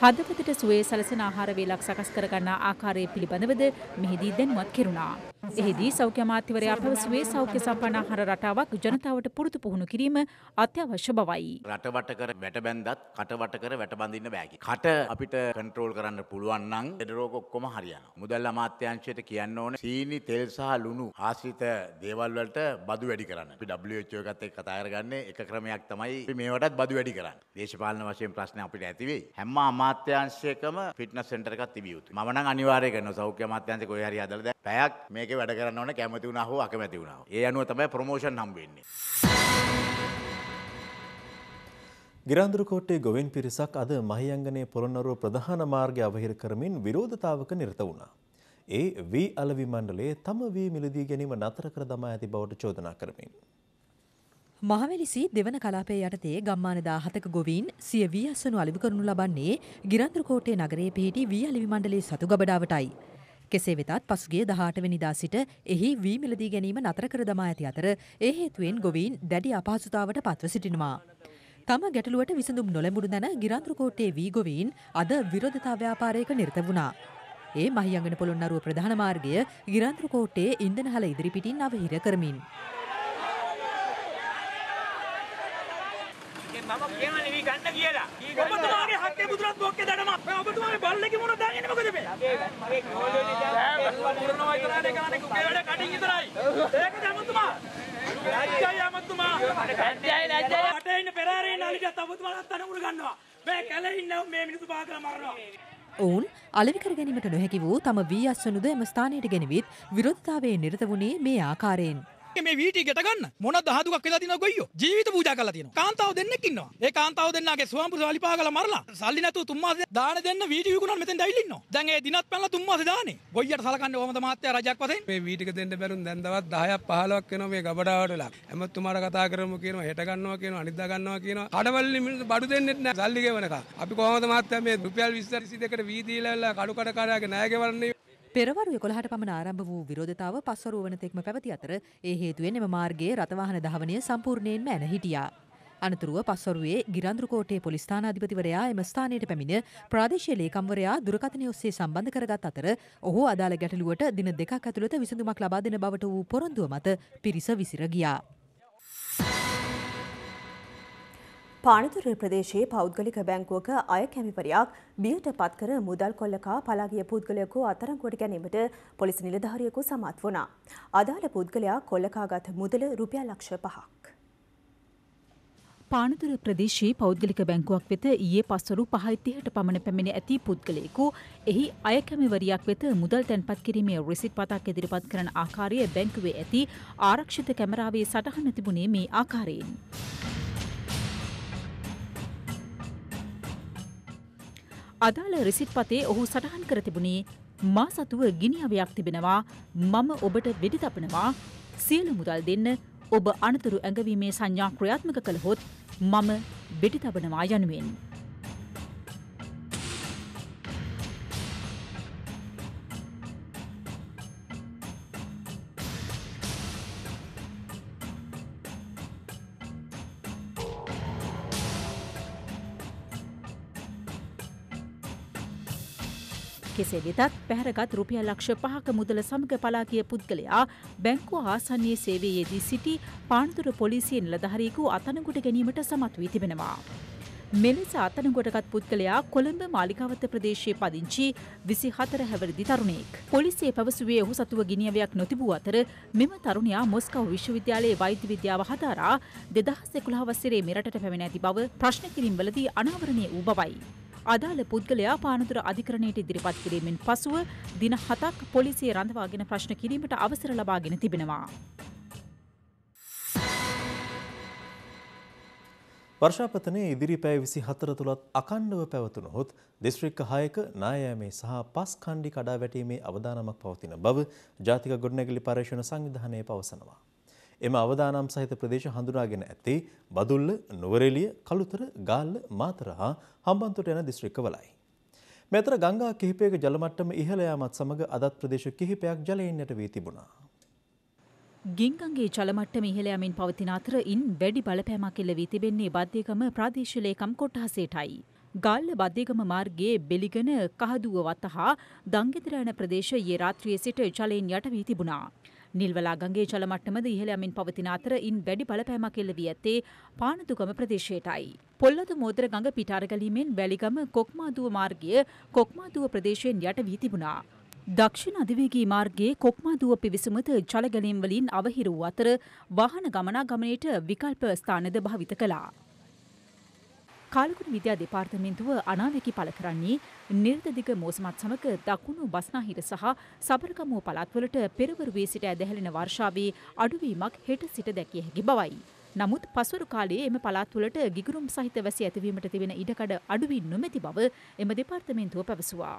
හදවතට සුවේ සලසන ආහාර වේලක් සකස් කරගන්නා ආකාරය පිළිබඳවද මෙහිදී දැනුවත් කෙරුණා. එහිදී සෞඛ්‍ය අමාත්‍යවරයා පැවසුවේ සෞඛ්‍ය සම්පන්න ආහාර රටාවක් ජනතාවට පුරුදු පුහුණු කිරීම අත්‍යවශ්‍ය බවයි. රටවට කර වැට බැන්දත් කටවට කර වැට බඳින්න බෑකි. කට අපිට කන්ට්‍රෝල් කරන්න පුළුවන් නම් ලෙඩ රෝග ඔක්කොම හරියනවා. මුදල් අමාත්‍යාංශයට කියන්න ඕනේ සීනි තෙල් සහ ලුණු ආශ්‍රිත දේවල් වලට බදු වැඩි කරන්න. අපි WHO එකත් එක්ක කතා කරගන්නේ එක ක්‍රමයක් තමයි අපි මේවටත් බදු වැඩි කරන්න. දේශපාලන වශයෙන් ප්‍රශ්න අපිට ඇති වෙයි. හැම අමාත්‍යාංශයකම ෆිට්නස් සෙන්ටර් එකක් තිබිය යුතුයි. මම නම් අනිවාර්යයෙන් කරනවා සෞඛ්‍ය අමාත්‍යාංශේ කොහේ හරි හදලා දැන් පැයක් මේකේ වැඩ කරන්න ඕනේ කැමති වුණා හෝ අකමැති වුණා. ඒ අනුව තමයි ප්‍රොමෝෂන් හම්බ වෙන්නේ. ගිරාන්දුරකෝට්ටේ ගොවින් පිරිසක් අද මහියංගනයේ පොළොන්නරුව ප්‍රධාන මාර්ගය අවහිර කරමින් විරෝධතාවක නිරත වුණා. ඒ වී අලවි මණ්ඩලයේ තම වී මිලදී ගැනීම නතර කර දමා ඇති බවට චෝදනා කරමින්. මහවැලිසි දෙවන කලාපය යටතේ ගම්මානදා හතක ගොවීන් සිය වී අස්වනු අලිවි කරනු ලබන්නේ ගිරන්ත්‍රකෝටේ නගරයේ පිහිටි වී අලිවි මණ්ඩලයේ සතු ගබඩාවටයි. කෙසේ වෙතත් පසුගේ දහටවැනිදා සිට එහි වී මිලදී ගැනීම නතර කර දමා ඇති අතර ඒ හේතුවෙන් ගොවීන් දැඩි අපහසුතාවට පත්ව සිටිනවා. තම ගැටලුවට විසඳුම් නොලැබුණු දැන ගිරන්ත්‍රකෝට්ටේ වී ගොවීන් අද විරෝධතා ව්‍යාපාරයක නිරත වුණා. ඒ මහියංගන පොළොන්නරුව ප්‍රධාන මාර්ගය ගිරන්ත්‍රකෝට්ටේ ඉන්දනහල ඉදිරිපිටින් අවහිර කරමින්. මම කියනවා නෙවි ගන්න කියලා. ඔබතුමාගේ බුදුරත් බොක්කේ දඩම. ඔබතුමාගේ බල්ලගේ මොන දාන්නේ මොකද මේ? මගේ ගෝලෙලි දැන් පුරනවා විතරයි කරන්නේ කුකේ වැඩ කටින් විතරයි. ඒක දමතුමා. ලැජ්ජයි අමතුමා. ලැජ්ජයි ලැජ්ජයි. අටේ ඉන්න පෙරාරේ ඉන්න අලිට ඔබතුමාලත් තනමුරු ගන්නවා. මේ කැලේ ඉන්න මේ මිනිස්සු පහ කරලා මරනවා. ඔවුන් අලවිකර ගැනීමට නොහැකි වූ තම වී අස්වනුද එම ස්ථානයට ගෙනවිත් විරෝධතාවයේ නිරත වුණේ මේ ආකාරයෙන්. මේ වීටි ගෙට ගන්න. මොන දහදුවක් වෙලා තියෙනවා ගොයියෝ? ජීවිත පූජා කරලා තියෙනවා. කාන්තාව දෙන්නෙක් ඉන්නවා. ඒ කාන්තාව දෙන්නාගේ ස්වාම්පුරු සල්ලිපා කරලා මරලා සල්ලි නැතුව තුන් මාසෙ දාන දෙන්න වීටි විකුණන්න මෙතෙන් ඇවිල්ලා ඉන්නවා. දැන් ඒ දිනත් පැනලා තුන් මාසෙ දානේ ගොයියට සලකන්නේ ඕමද මහත්තයා රජයක් වශයෙන්? මේ වීටික දෙන්න බැරුන් දැන් දවස් 10ක් 15ක් වෙනවා මේ ගබඩාවට වෙලා. හැමතුමාට කතා කරමු කියනවා හෙට ගන්නවා කියනවා අනිද්දා ගන්නවා කියනවා. කඩවලින් මිනිස්සු බඩු දෙන්නෙත් නැහැ සල්ලි ගෙවනකම් අපි කොහොමද මහත්තයා මේ රුපියල් 20 22කට වී දීලා කඩු කඩකාරයාගේ ණය ගෙවන්නේ? පෙරවරු එකොළහට පමණ ආරම්භ වූ විරෝධතාව පස්වරුව වනතෙක්ම පැවති අතර ඒ හේතුවෙන් එම මාර්ගයේ රථවාහන ධාවනය සම්පූර්ණයෙන්ම ඇන හිටියා. අනතුරුව පස්වරුවේ ගිරන්ද්‍රකෝටේ පොලිස්ථානාධිපතිවරයා එම ස්ථානයට පැමිණ ප්‍රාදේශීය ලේකම්වරයා දුරකථනය ඔස්සේ සම්බන්ධ කරගත් අතර ඔහු අදාළ ගැටලුවට දින දෙකක් ඇතුළත විසඳුමක් ලබා දෙන බවට වූ පොරොන්දුව මත පිරිස විසිර ගියා. පානතුර ප්‍රදේශයේ පෞද්ගලික බැංකුවක අය කැමිවරයක් බියට පත්කර මුදල් කොල්ලකා පලාගිය පුද්ගලයකු අතරංගොට ගැනීමට පොලිස් නිලධාරියකු සමත් වුණා. අදාළ පුද්ගලයා කොල්ලකාගත් මුදල රුපියල් ලක්ෂ පහක්. පානදුර ප්‍රදේශයේ පෞද්ගලික බැංකුවක් වෙත ඊයේ පස්වරු පහයිතිහට පමණ පැමිණ ඇති පුද්ගලයෙකු එහි අයකැමිවරියක් වෙත මුදල් තැන්පත් කිරීමේ රිසිට් පතක් ඉදිරිපත් කරන ආකාරය බැංකුවේ ඇති ආරක්ෂිත කැමරාවේ සටහන තිබුණේ මේ ආකාරයෙන්. අදාළ රිසිට් පතේ ඔහු සටහන් කර තිබුණේ මා සතුව ගිනි අවයක් තිබෙනවා මම ඔබට වෙඩි තපනවා සියලු මුදල් දෙන්න ඔබ අනතුරු ඇඟවීමේ සංඥා ක්‍රියාත්මක කළහොත් මම වෙඩි තබනවා යනුවෙන්. කෙසේ වෙතත් පැහැරගත් රුපියල් ලක්ෂ පහක මුදල සමග පලාගිය පුද්ගලයා බැංකුව ආසන්නයේ සේවයේදී සිටි පාන්දුර පොලිසිය නිලධහරයෙකු අතනගුට ගැනීමට සමත් වී තිබෙනවා. මෙලෙස අතනගොටගත් පුද්ගලයා කොළඹ මාලිකාවත ප්‍රදේශයේ පදිංචි විසි හතර හැවරදි තරුණෙක්. පොලිසිය පැවසුවේ ඔහු සතුව ගිනියවයක් නොතිබූ අතර මෙම තරුණයා මොස්කව විශ්වවිද්‍යාලයේ වෛද්‍ය විද්‍යාව හදාරා දෙදහස් එකුළහ වසරේ මෙරටට පැමිණ ඇති බව ප්‍රශ්න කිරීම්වලදී අනාවරණය වූ බවයි. අදාළ පුද්ගලයා පානතුර අධිකරණයට ඉදිරිපත් කිරීමෙන් පසුව දින හතක් පොලිසිය රඳවාගෙන ප්‍රශ්න කිරීමට අවසර ලබාගෙන තිබෙනවා. වර්ෂාපතනයේ ඉදිරි පැය විසි හතර තුළත් අකණ්ඩව පැවතුනහොත් දිස්ත්‍රික්ක හයක නායෑමේ සහ පස් කණ්ඩි කඩා වැටීමේ අවදානමක් පවතින බව ජාතික ගොඩනැගිලි පර්යේෂණ සංවිධානය පවසනවා. එම අවදානම් සහිත ප්‍රදේශ හඳුනාගෙන ඇත්තේ බදුල්ල, නුවරඑළිය, කළුතර, ගාල්ල, මාතර හා හම්බන්තොට යන දිස්ත්‍රික්කවලයි. මෙතර ගංගා කිහිපයක ජල මට්ටම ඉහළ යාමත් සමග අදත් ප්‍රදේශ කිහිපයක් ජලයෙන් යට වී තිබුණා. ගිංගන්ගේ ජලමට්ටම ඉහළ යමින් පවතින අතර ඉන් වැඩි බලපෑමක් එල්ල වී තිබෙන්නේ බද්ධයගම ප්‍රාදේශීය ලේකම් කොට්ටාසයටයි. ගල්ල බද්ධයගම මාර්ගයේ බෙලිගන කහදුව වත්ත හා දංගෙදර යන ප්‍රදේශ ඊයේ රාත්‍රියේ සිට ජලයෙන් යට වී තිබුණා. නිල්වලා ගඟේ ජල මට්ටමද ඉහළ යමින් පවතින අතර ඉන් වැඩි බලපෑමක් එල්ල වී ඇත්තේ පානදුගම ප්‍රදේශයටයි. පොල්ලද මෝදර ගඟ පිටාරගලීමෙන් වැලිගම කොක්මාදුව මාර්ගය කොක්මාදුව ප්‍රදේශයෙන් යට වී තිබුණා. දක්ෂිණ අධිවේගී මාර්ගයේ කොක්මාදුව පිවිසුමත ජලගැලීම් වලින් අවහිර වූ අතර වාහන ගමනාගමනයට විකල්ප ස්ථානද භාවිත කළා. කාලකුණ විද්‍යා දෙපාර්තමේන්තුව අනාවැකි පළ කරන්නේ නිර්දදිග මෝසමත් සමග දකුණු බස්නාහිර සහ සබරගමුව පළාත්වලට පෙරවරුවේ සිට ඇදහැලෙන වර්ෂාවේ අඩුවීමක් හෙට සිට දැකිය හැකි බවයි. නමුත් පසුරු කාලයේ එම පළාත්වලට ගිගුරුම් සහිත වැසි ඇතිවීමට තිබෙන ඉඩකඩ අඩුවී නොමැති බව එම දෙපාර්තමේන්තුව පැවසුවා.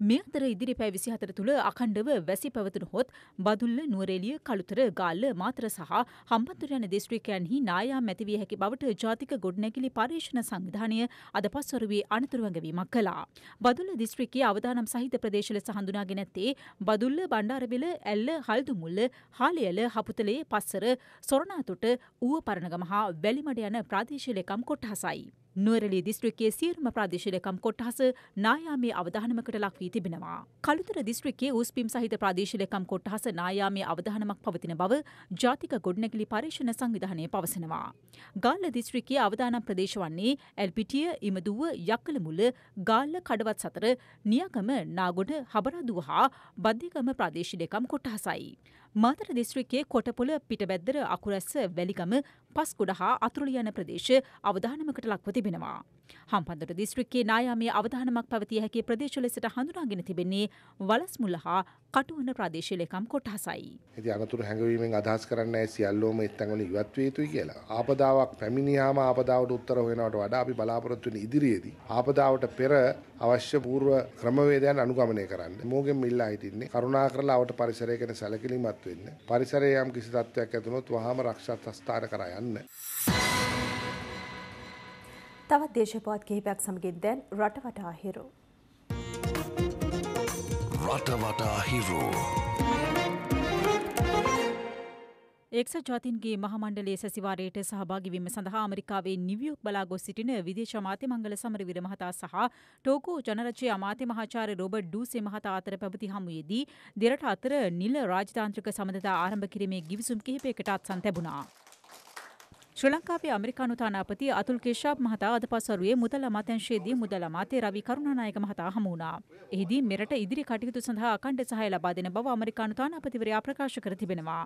මේ අතර ඉදිරි පැය විසි හතර තුළ අකණ්ඩව වැසි පැවතුන හොත් බදුල්ල නුවරේලිය කළුතර ගාල්ල මාතර සහ හම්බන්තොට යන දිස්ත්‍රිකයන්හි නායා මැතිවිය හැකි බවට ජාතික ගොඩනැගිලි පර්යේෂණ සංවිධානය අද පස්වරුවේ අනතුරුවඟවීමක් කලා. බදුල්ල දිස්ත්‍රිකයේ අවදානම් සහිත ප්‍රදේශ ලෙස හඳුනාගෙන ඇත්තේ බදුල්ල බණ්ඩාරවිල ඇල්ල හල්දුමුල්ල හාලියල හපුතලේ පස්සර සොරනාතුට ඌව පරණගම හා වැලිමඩ යන ප්‍රාදේශලයකම් කොට්හසයි. නුවරලි දිස්ත්‍රික්කයේ සියලුම ප්‍රාදේශලයකම් කොට්හස නායාමේ අවධානමකට ලක් වී තිබෙනවා. කළුතර දිස්ත්‍රික්කයේ උස්පිම් සහිත ප්‍රාදේශලයකම් කොට්හස නායාමේ අවධානමක් පවතින බව ජාතික ගොඩනැගිලි පරීක්ෂණ සංවිධානය පවසනවා. ගාල්ල දිස්ත්‍රික්කයේ අවධානම් ප්‍රදේශ වන්නේ ඇල්පිටිය ඉමදුව යක්කලමුල ගාල්ල කඩවත් සතර නියගම නාගොඩ හබරදුව හා බද්ධිගම ප්‍රාදේශලයකම් කොට්හසයි. මාතර දිස්ත්‍රික්කයේ කොටපොල පිටබැද්දර අකුරැස්ස වැලිගම පස්කුඩ හා අතුරුල යන ප්‍රදේශ අවධානමකට ලක්ව තිබෙනවා. හම්පන්දොට දිස්ත්‍රික්කයේ නායාමේ අවධානමක් පැවතිය හැකි ප්‍රදේශ ලෙසට හඳුනාගෙන තිබෙන්නේ වලස්මුල්ල හා කටුවන ප්‍රදේශලයකම් කොටහසයි. ඉති අනතුරු හැඟවීමෙන් අදහස් කරන්න ඇ සියල්ලෝම එත්තැඟවල ඉවත්වේ යුතුයි කියලා. ආපදාවක් පැමිණියාම ආපදාවට උත්තර හොයනවට වඩා අපි බලාපොරොත්තු වෙන ඉදිරියේදී ආපදාවට පෙර අවශ්‍ය පූර්ව ක්‍රමවේදයන් අනුගමනය කරන්න. මෝගෙන් මිල්ලා හිටින්නේ කරුණා කරලා අවට පරිසරය ගැන සැලකිලිමත් වෙන්න. පරිසරයේ යම් කිසි තත්ත්වයක් ඇතිවුණොත් වහාම රක්ෂත් හස්ථාන කරා යන්න. තවත් දේශපවත් කිහිපයක් සමගින් දැන් රටවටා හිරු. රටවටා හිරු. එක්ස ජාතින්ගේ මහමණ්ඩලේ සැසිවාරයට සහභාගිවීම සඳහා අමරිකාවේ නිවියෝක් බලා ගොස් සිටින විදේශ අමාත්‍ය මංගල සමරවිර මහතා සහ ටෝකෝ ජනරජයේ අමාත්‍ය මහාචාර්ය රොබර්ට් ඩූසේ මහතා අතර පැවති හමුවේදී දෙරට අතර නිල රාජතාන්ත්‍රික සමඳතා ආරම්භ කිරීමේ ගිවිසුම් කිහිපයකට අත්සන් තැබුණා. ශ්‍රී ලංකාවේ අමරිකානු තානාපති අතුල් කේශාප් මහතා අද පස්වරුවේ මුදල් අමාත්‍යංශයේදී මුදල් අමාත්‍ය රවි කරුණානායක මහතා හමු වුණා. එහිදී මෙරට ඉදිරි කටයුතු සඳහා අකණ්ඩ සහාය ලබා දෙන බව අමරිකානු තානාපතිවරයා ප්‍රකාශ කර තිබෙනවා.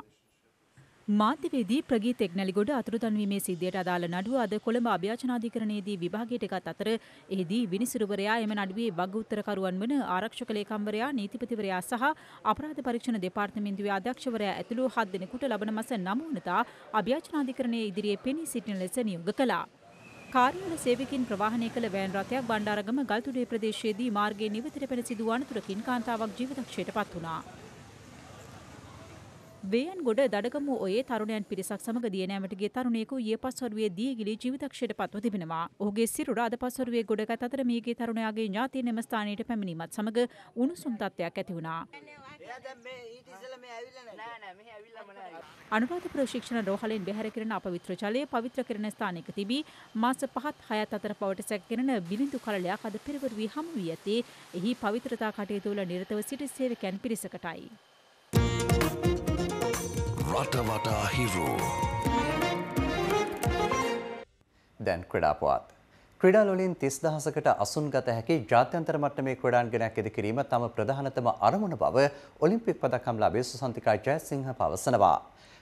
මාධ්‍යවේදී ප්‍රගීත් එක්නැලිගොඩ අතුරුදන්වීමේ සිද්ධියට අදාළ නඩුව අද කොළඹ අභ්‍යාචනාධිකරණයේදී විභාගයට ගත් අතර එහිදී විනිසුරුවරයා එම නඩුවේ වග උත්තරකරුවන් වන ආරක්ෂක ලේකම්වරයා නීතිපතිවරයා සහ අපරාධ පරීක්ෂණ දෙපාර්තමේන්තුවේ අධ්‍යක්ෂවරයා ඇතුළු හත් දෙනෙකුට ලබන මස 9 වෙනිදා අභ්‍යාචනාධිකරණයේ ඉදිරියේ පෙනී සිටින ලෙස නියෝග කළා. කාර්යාල සේවකින් ප්‍රවාහනය කළ වෑන් රථයක් බණ්ඩාරගම ගල්තුඩේ ප්‍රදේශයේදී මාර්ගයේ නිවතට පැන සිදු අනතුරකින් කාන්තාවක් ජීවිතක්ෂයට පත් වුණා. වේයන් ගොඩ දඩගමු ඔයේ තරුණයන් පිරිසක් සමග දියනෑමට ගිය තරුණයෙකු ඊයේ පස්වරුවේ දියගිලි ජීවිතක්ෂයට පත්ව තිබෙනවා. ඔහුගේ සිරුර අද පස්වරුවේ ගොඩගත් අතර මියගිය තරුණයාගේ ඥාතීන් එම ස්ථානයට පැමිණීමත් සමග උණුසුම් තත්ත්වයක් ඇති වුණා. අනුරාධපුර ශික්ෂණ රෝහලෙන් බැහැර කරන අපවිත්‍ර ජලය පවිත්‍ර කරන ස්ථානයක තිබී මාස පහත් හයත් අතර පවට සැකගෙන බිලිඳු කලලයක් අද පෙරවරු වී හමු වී ඇත්තේ එහි පවිත්‍රතා කටයුතු වල නිරතව සිටි සේවකයන් පිරිසකටයි. රටවටා හිරු. දැන් ක්‍රඩාපුවත්. ක්‍රඩාලොලින් තිස් දහසකට අසුන් ගත හැකි ජාත්‍යන්තර මට්ටමේ ක්‍රඩාන්ගෙනයක් ඉදි කිරීම තම ප්‍රධානතම අරමුණ බව ඔලිම්පික් පදකම් ලාබේ සුසන්තිකා ජයසිංහ පවසනවා.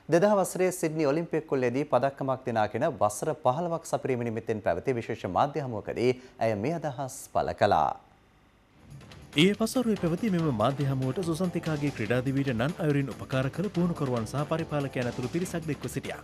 දෙදා වසරේ සිඩ්නි ඔලිම්පික් කොල්ලේදී පදක්කමක් දිනාගෙන වසර පහළවක් සපරීම නිමිත්තෙන් පැවති විශේෂ මාධ්‍ය හමුවකදී ඇය මේ අදහස් පළ කළා. ඒ පසරුවේ පැවති මෙම මාධ්‍ය හමුවට සුසන්තිකාගේ ක්‍රඩාදිවීට නන් අයුරින් උපකාර කළ පුහුණුකරුවන් සහ පරිපාලකයන් ඇතුළු පිරිසක් දෙක්ව සිටියා.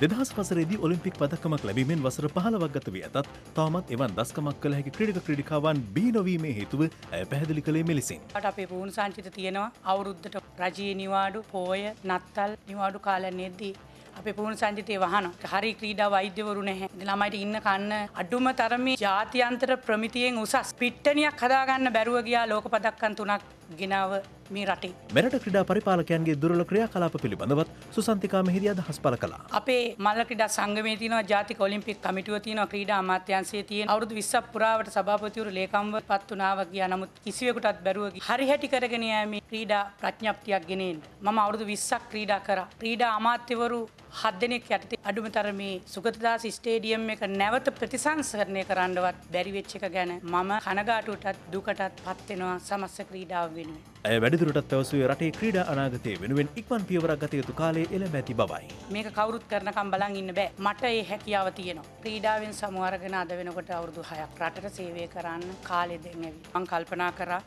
දෙදහස් පසරේදී ඔලිම්පික් පදක්කමක් ලැබීමෙන් වසර පහලවක් ගත වී ඇතත් තවමත් එවන් දස්කමක් කළ හැකි ක්‍රඩික ක්‍රඩිකාවන් බී නොවීමේ හේතුව ඇය පැහැදිලි කළේ මෙලෙසින්. අපේ පුහුණු සංචිත තියෙනවා අවුරුද්ධට රජයේ නිවාඩු පෝය නත්තල් නිවාඩු කාලනයේදී අපේ පුහුණු සංජිතය වහන හරි ක්‍රීඩා වෛද්‍යවරු නැහැ. ළමයිට ඉන්න කන්න අඩුම තරමේ ජාතියන්තර ප්‍රමිතියෙන් උසස් පිට්ටනියක් හදාගන්න බැරුව ගියා ලෝක පදක්කන් තුනක්. ගෙනාව මේ රටේ. මෙරට ක්‍රඩා පරිපාලකයන්ගේ දුරල ක්‍රියා කලාප පිළිබඳවත් සුසන්තිකා මෙහිදී අදහස් පළ කළා. අපේ මල්ල ක්‍රීඩා සංගමයේ තියෙනවා ජාතික ඔලිම්පික් කමිටුව තියෙනවා ක්‍රීඩා අමාත්‍යාංශයේ තියෙන අවුරුදු 20ක් පුරාවට සභාපතිවරු ලේකම්ව පත් වුණාව ගියා නමුත් කිසිවෙකුටත් බැරුව හරි හැටි කරගෙන යෑමේ ක්‍රීඩා ප්‍රඥප්තියක් ගෙනෙන්න. මම අවුරුදු 20ක් ක්‍රීඩා කරා. ක්‍රීඩා අමාත්‍යවරු හත් දෙනෙක් යටතේ අඩුම තරමේ සුගතදාස ස්ටේඩියම් එක නැවත ප්‍රතිසංස්කරණය කරන්නවත් බැරි වෙච්ච එක ගැන මම කනගාටුවටත් දුකටත් පත් වෙනවා සමස්ත ක්‍රීඩාව වෙනුවෙන්. ඇය වැඩිදුරටත් පැවසුවේ රටේ ක්‍රීඩා අනාගතය වෙනුවෙන් ඉක්මන් පියවරක් ගත යුතු කාලයේ එළඹ ඇති බවයි. මේක කවුරුත් කරනකම් බලන් ඉන්න බෑ. මට ඒ හැකියාව තියෙනවා. ක්‍රීඩාවෙන් සමු අරගෙන අද වෙනකොට අවුරුදු 6ක් රටට සේවය කරන්න කාලෙ දෙන්න ඇවි. මං කල්පනා කරා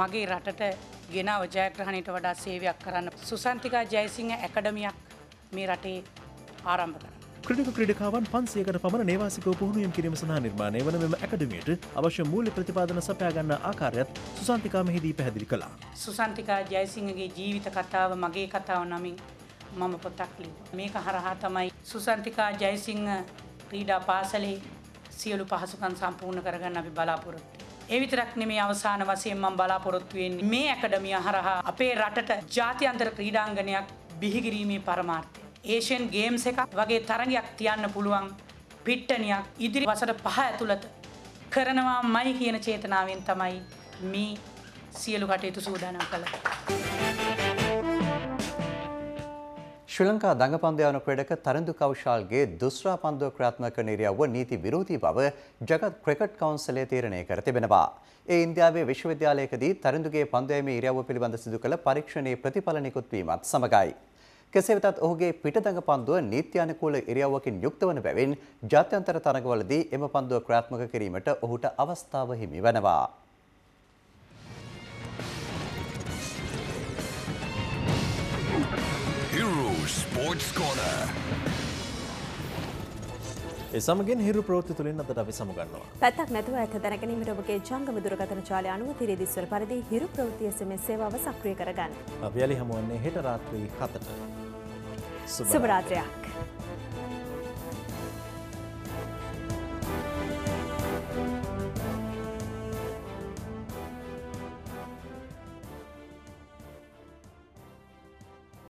මගේ රටට ගෙනාව ජයග්‍රහණයට වඩා සේවයක් කරන්න සුසන්තිකා ජයසිංහ ඇකඩමියක් මේ රටේ ආරම්භ කරන්න. ක්‍රඩික ක්‍රඩිකාවන් පන්සේකට පමණ නේවාසිකව පුහුණුවම් කිරීම සඳහා නිර්මාණය වන මෙම ඇකඩමියට අවශ්‍ය මූල්‍ය ප්‍රතිපාදන සපයාගන්න ආකාරයත් සුසන්තිකා මෙහිදී පැහැදිලි කළා. සුසන්තිකා ජයසිංහගේ ජීවිත කතාව මගේ කතාව නමින් මම පොතක් ලිව්වා. මේක හරහා තමයි සුසන්තිකා ජයසිංහ ක්‍රීඩා පාසලේ සියලු පහසුකම් සම්පූර්ණ කරගන්න අපි බලාපොරොත්තු. ඒ විතරක් නෙමේ අවසාන වශයෙන් මම බලාපොරොත්තු වෙන්නේ මේ ඇකඩමිය හරහා අපේ රටට ජාත්‍යන්තර ක්‍රීඩාංගණයක් බිහිකිරීමේ පරමාර්ථය. ඒෂයන් ගේම්ස් එකක් වගේ තරගයක් තියන්න පුළුවන් පිට්ටනියක් ඉදිරි වසර පහ ඇතුළත කරනවා මයි කියන චේතනාවෙන් තමයි මේ සියලු කටයුතු සූදානම් කළේ. ශ්‍රී ලංකා දඟපන්දයාන ක්‍රඩක තරඳු කෞශාල්ගේ දුස්්‍රා පන්දුව ක්‍රාත්මක නිරියව්ව නීති විරෝධී බව ජගත් ක්‍රකට් කවන්සලේ තීරණය කර තිබෙනවා. ඒ ඉන්දියාවේ විශ්වවිද්‍යාලයකදී තරඳුගේ පන්දයමේ ඉරියව්ව පිළිබඳ සිදු කළ පරීක්ෂණයේ ප්‍රතිඵල නිකුත්වීමත් සමගයි. කෙසේ වෙතත් ඔහුගේ පිටදඟ පන්දුව නීත්‍යානුකූල ඉරියව්වකින් යුක්ත වන බැවින් ජාත්‍යන්තර තරගවලදී එම පන්දුව ක්‍රියාත්මක කිරීමට ඔහුට අවස්ථාව හිමි වෙනවා. ස්පෝට්ස් කෝනර් සමගින් හිරු ප්‍රෝති තුළින් අදට අපි සමුගන්නවා. පැත්තක් නැතුව ඇත දැනගැනීමට ඔබගේ ජංගම දුරකථන ජාලය අනුව තිරේදිස්වල පරිදි හිරු ප්‍රවෘත්ති SMS සේවාව සක්‍රිය කරගන්න. අපි යලි හමුවන්නේ හෙට රාත්‍රී 7ට. Sıbır Adria.